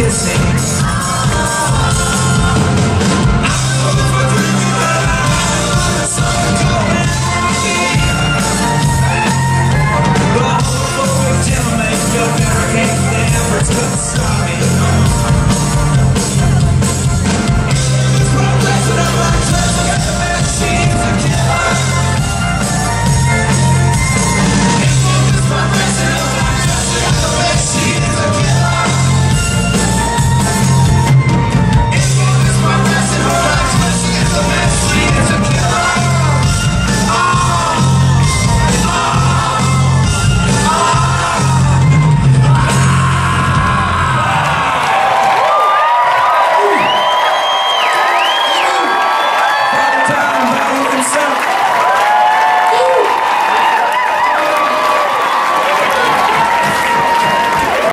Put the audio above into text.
kissing.